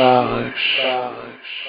प्रकाश